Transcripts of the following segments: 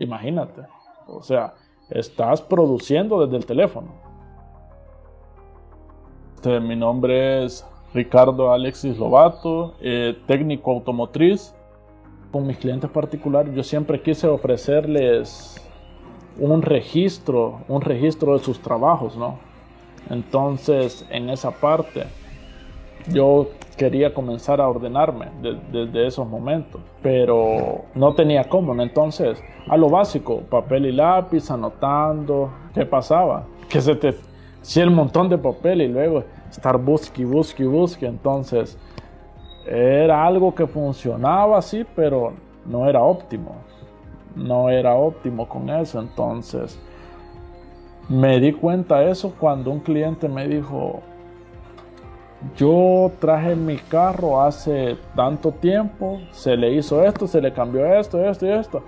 Imagínate. O sea, estás produciendo desde el teléfono. Este, mi nombre es Ricardo Alexis Lobato, eh, técnico automotriz. Con mis clientes particulares yo siempre quise ofrecerles un registro, un registro de sus trabajos, ¿no? Entonces, en esa parte, yo quería comenzar a ordenarme desde esos momentos, pero no tenía cómo. Entonces, a lo básico, papel y lápiz, anotando, ¿qué pasaba? Que se te si el montón de papel y luego estar busque, busque, busque. Entonces, era algo que funcionaba así, pero no era óptimo. No era óptimo con eso. Entonces, me di cuenta de eso cuando un cliente me dijo, yo traje mi carro hace tanto tiempo, se le hizo esto, se le cambió esto, esto y esto.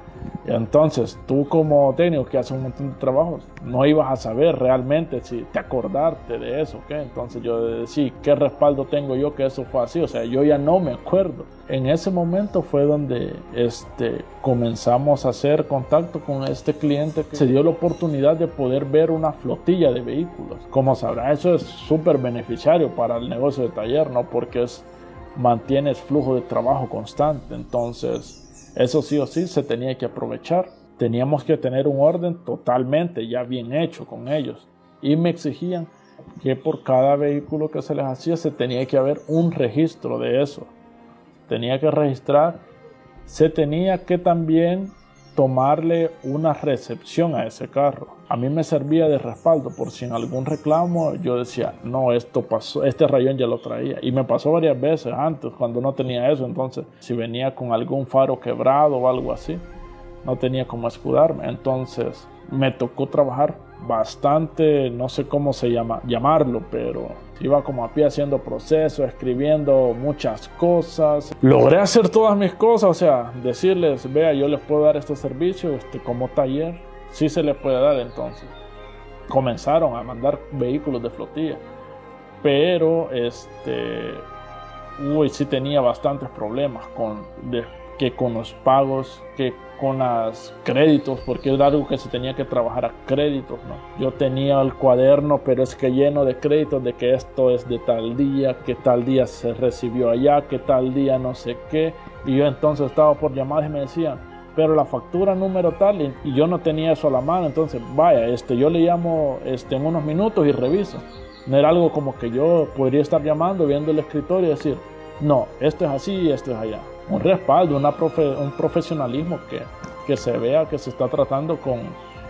Entonces tú como técnico que hace un montón de trabajos, no ibas a saber realmente si te acordarte de eso, ¿ok? Entonces yo decía, ¿qué respaldo tengo yo que eso fue así? O sea, yo ya no me acuerdo. En ese momento fue donde este, comenzamos a hacer contacto con este cliente que se dio la oportunidad de poder ver una flotilla de vehículos. Como sabrá, eso es súper beneficiario para el negocio de taller, ¿no? Porque es, mantienes flujo de trabajo constante. Entonces, eso sí o sí se tenía que aprovechar. Teníamos que tener un orden totalmente ya bien hecho con ellos. Y me exigían que por cada vehículo que se les hacía se tenía que haber un registro de eso. Tenía que registrar. Se tenía que también tomarle una recepción a ese carro. A mí me servía de respaldo por si en algún reclamo yo decía, no, esto pasó, este rayón ya lo traía. Y me pasó varias veces antes cuando no tenía eso. Entonces, si venía con algún faro quebrado o algo así, no tenía cómo escudarme. Entonces, me tocó trabajar bastante, no sé cómo se llama, llamarlo, pero iba como a pie haciendo procesos, escribiendo muchas cosas. Logré hacer todas mis cosas, o sea, decirles, vea, yo les puedo dar este servicio este, como taller, sí se les puede dar entonces. Comenzaron a mandar vehículos de flotilla, pero este, uy, sí tenía bastantes problemas con, que con los pagos, que con los créditos, porque era algo que se tenía que trabajar a créditos, ¿no? Yo tenía el cuaderno, pero es que lleno de créditos de que esto es de tal día, que tal día se recibió allá, que tal día no sé qué, y yo entonces estaba por llamadas y me decían, pero la factura número tal, y, yo no tenía eso a la mano, entonces vaya, este, yo le llamo este, en unos minutos y reviso. No era algo como que yo podría estar llamando, viendo el escritorio y decir, no, esto es así y esto es allá un respaldo, un profesionalismo que, que, se vea que se está tratando con,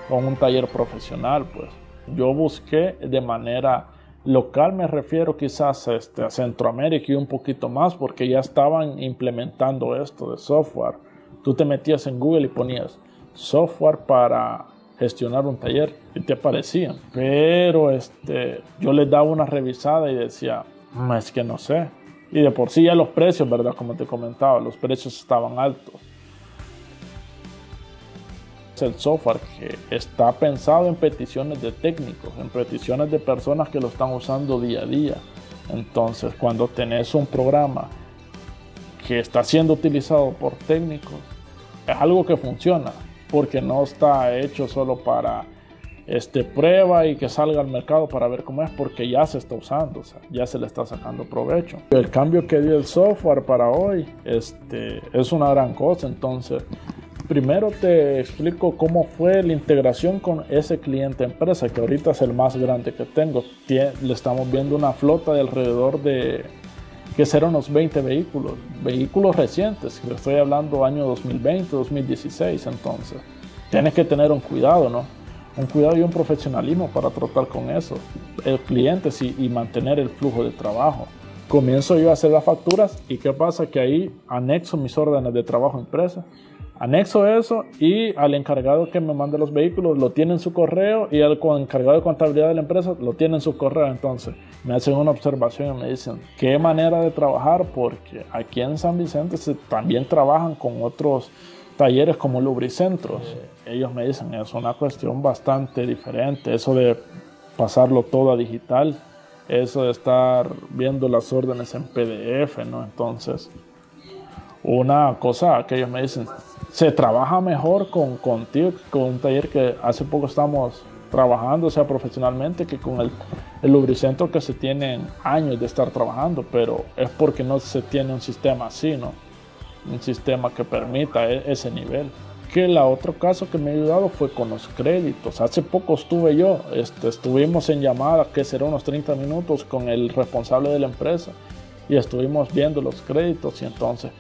con un taller profesional. Pues. Yo busqué de manera local, me refiero quizás este, a Centroamérica y un poquito más, porque ya estaban implementando esto de software. Tú te metías en Google y ponías software para gestionar un taller y te aparecían. Pero este, yo les daba una revisada y decía, mm, es que no sé, y de por sí ya los precios, ¿verdad? Como te comentaba, los precios estaban altos. Es el software que está pensado en peticiones de técnicos, en peticiones de personas que lo están usando día a día. Entonces, cuando tenés un programa que está siendo utilizado por técnicos, es algo que funciona, porque no está hecho solo para este, prueba y que salga al mercado para ver cómo es, porque ya se está usando, ya se le está sacando provecho. El cambio que dio el software para hoy este, es una gran cosa, entonces primero te explico cómo fue la integración con ese cliente empresa, que ahorita es el más grande que tengo. le estamos viendo una flota de alrededor de, que serán unos 20 vehículos, vehículos recientes, estoy hablando año 2020, 2016, entonces tienes que tener un cuidado, ¿no? Un cuidado y un profesionalismo para tratar con eso, el cliente y, mantener el flujo de trabajo. Comienzo yo a hacer las facturas y qué pasa que ahí anexo mis órdenes de trabajo empresa, anexo eso y al encargado que me mande los vehículos lo tiene en su correo y al encargado de contabilidad de la empresa lo tiene en su correo. Entonces me hacen una observación y me dicen qué manera de trabajar porque aquí en San Vicente también trabajan con otros talleres como lubricentros. Ellos me dicen, es una cuestión bastante diferente, eso de pasarlo todo a digital, eso de estar viendo las órdenes en PDF, ¿no? Entonces, una cosa que ellos me dicen, se trabaja mejor con, contigo, con un taller que hace poco estamos trabajando, sea, profesionalmente, que con el, el lubricentro que se tienen años de estar trabajando, pero es porque no se tiene un sistema así, ¿no? Un sistema que permita e, ese nivel. Que el otro caso que me ha ayudado fue con los créditos. Hace poco estuve yo, este, estuvimos en llamada, que será unos 30 minutos, con el responsable de la empresa y estuvimos viendo los créditos y entonces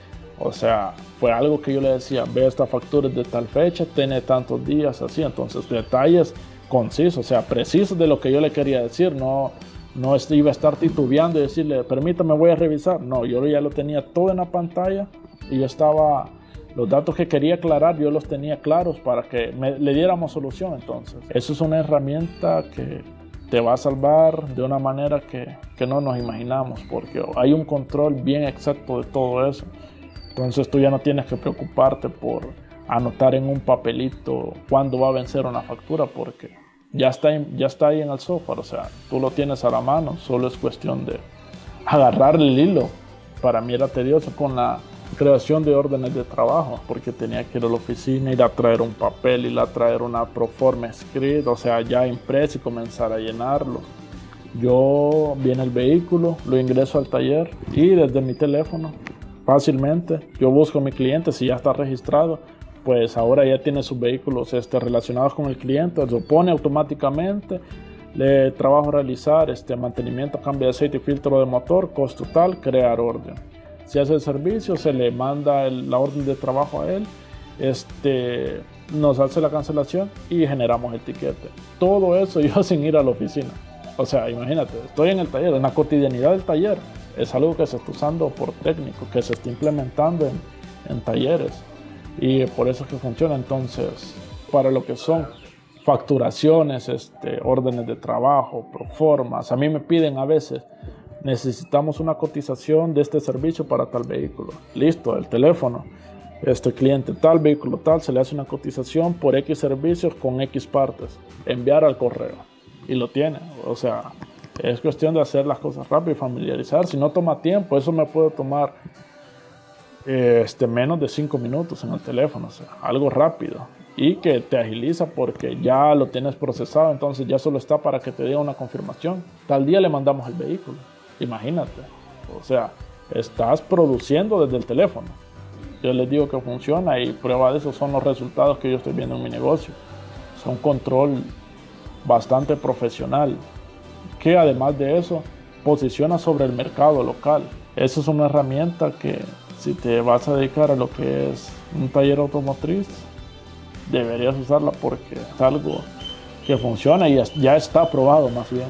o sea, fue algo que yo le decía, ve esta factura de tal fecha, tiene tantos días, así. Entonces, detalles concisos, o sea, precisos de lo que yo le quería decir. No, no iba a estar titubeando y decirle, permítame, voy a revisar. No, yo ya lo tenía todo en la pantalla y yo estaba, los datos que quería aclarar, yo los tenía claros para que le diéramos solución. Entonces, eso es una herramienta que te va a salvar de una manera que, que no nos imaginamos, porque hay un control bien exacto de todo eso. Entonces tú ya no tienes que preocuparte por anotar en un papelito cuándo va a vencer una factura porque ya está, ya está ahí en el software, o sea, tú lo tienes a la mano, solo es cuestión de agarrarle el hilo. Para mí era tedioso con la creación de órdenes de trabajo porque tenía que ir a la oficina, ir a traer un papel, ir a traer una proforma script, o sea, ya impreso y comenzar a llenarlo. Yo viene el vehículo, lo ingreso al taller y desde mi teléfono fácilmente. Yo busco a mi cliente, si ya está registrado, pues ahora ya tiene sus vehículos este, relacionados con el cliente, lo pone automáticamente, le trabajo realizar este mantenimiento, cambio de aceite y filtro de motor, costo tal, crear orden. Si hace el servicio, se le manda la orden de trabajo a él, este, nos hace la cancelación y generamos el tiquete. Todo eso yo sin ir a la oficina. O sea, imagínate, estoy en el taller, en la cotidianidad del taller es algo que se está usando por técnico, que se está implementando en, talleres y por eso es que funciona. Entonces, para lo que son facturaciones, este, órdenes de trabajo, proformas, a mí me piden a veces, necesitamos una cotización de este servicio para tal vehículo. Listo, el teléfono. Este cliente tal, vehículo tal, se le hace una cotización por X servicios con X partes. Enviar al correo. Y lo tiene. O sea, es cuestión de hacer las cosas rápido y familiarizar. Si no toma tiempo, eso me puede tomar este, menos de 5 minutos en el teléfono, o sea, algo rápido y que te agiliza porque ya lo tienes procesado, entonces ya solo está para que te diga una confirmación. Tal día le mandamos el vehículo, imagínate. O sea, estás produciendo desde el teléfono. Yo les digo que funciona y prueba de eso son los resultados que yo estoy viendo en mi negocio. Son control bastante profesional que además de eso posiciona sobre el mercado local. Esa es una herramienta que si te vas a dedicar a lo que es un taller automotriz, deberías usarla porque es algo que funciona y ya está probado más bien.